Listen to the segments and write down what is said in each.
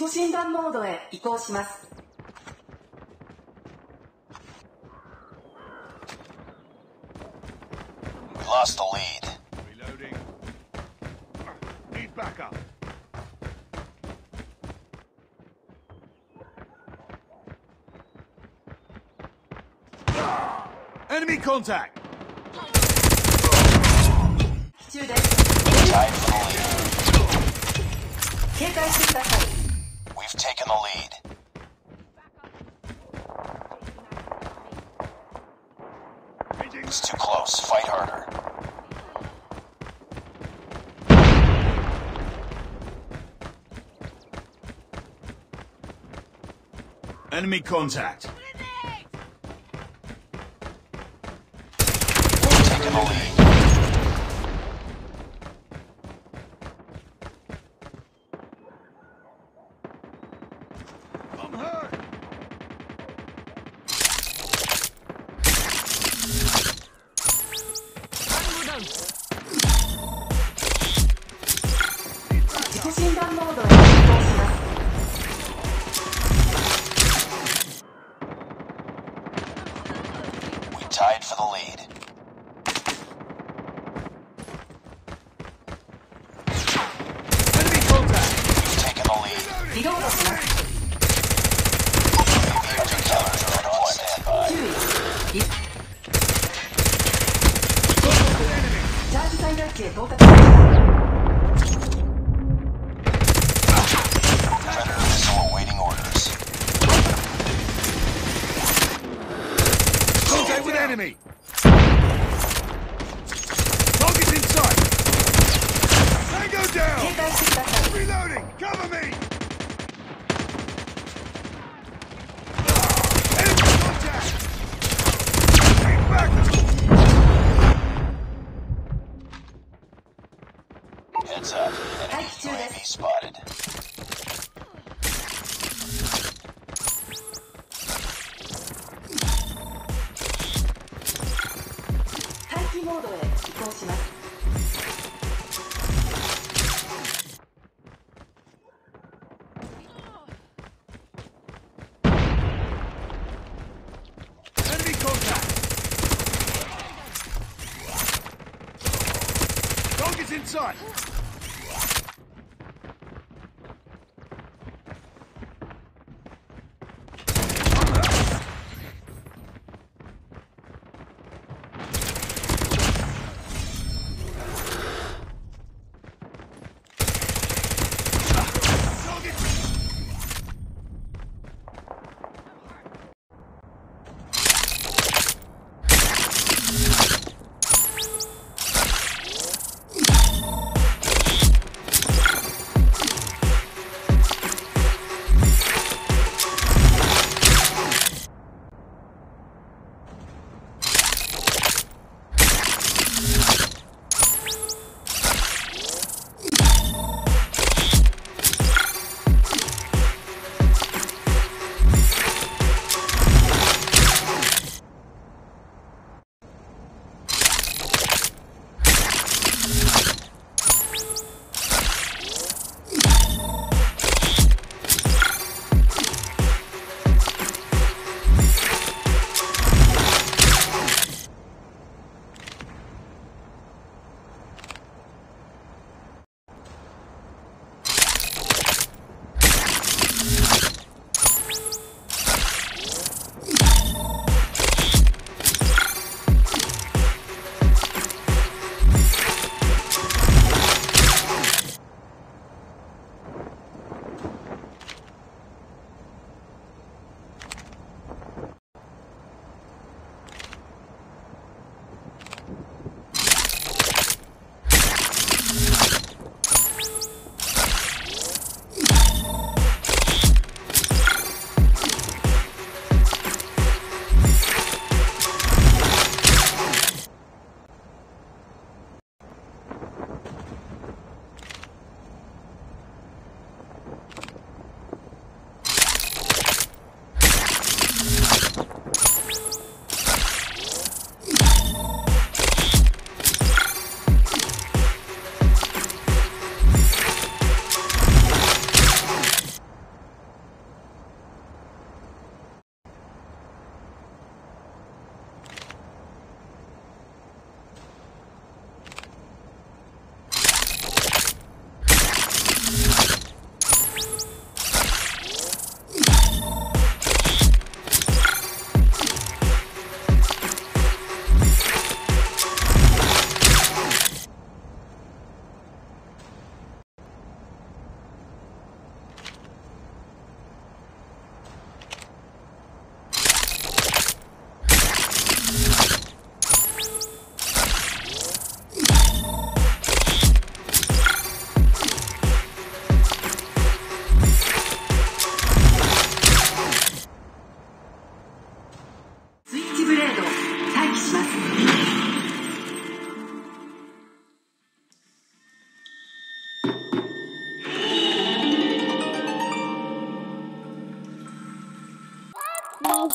自己診断モードへ移行します。We lost the lead. Reloading. Need backup. Enemy contact! 中です。Tied for the lead. 警戒してください。We've taken the lead. It's too close. Fight harder. Enemy contact. The lead. I'm hurt! Tied for the lead. Enemy contact! We've the lead. Enemy! Target inside! Tango down! Reloading! Cover me! UAV spotted. Enemy contact! Inside!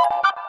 you